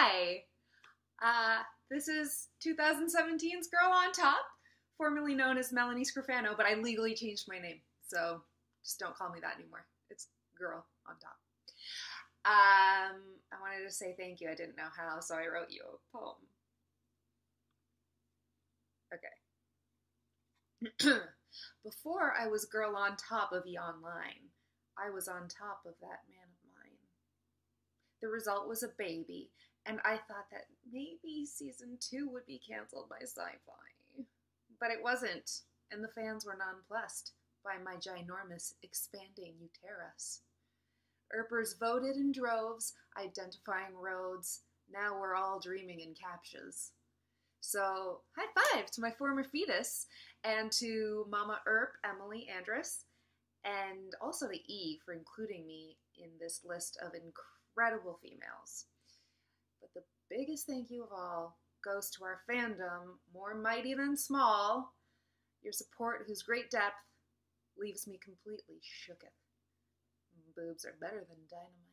Hi! Uh, this is 2017's Girl on Top, formerly known as Melanie Scrofano, but I legally changed my name, so just don't call me that anymore. It's Girl on Top. Um, I wanted to say thank you. I didn't know how, so I wrote you a poem. Okay. Before I was girl on top of E Online, I was on top of that man of. The result was a baby, and I thought that maybe season two would be canceled by Syfy. But it wasn't, and the fans were nonplussed by my ginormous expanding uterus. Earpers voted in droves, identifying roads. Now we're all dreaming in captchas. So, high five to my former fetus and to Mama Earp, Emily Andras, and also to E for including me in this list of incredible females. But the biggest thank you of all goes to our fandom, more mighty than small, your support whose great depth leaves me completely shooketh. Boobs are better than dynamite.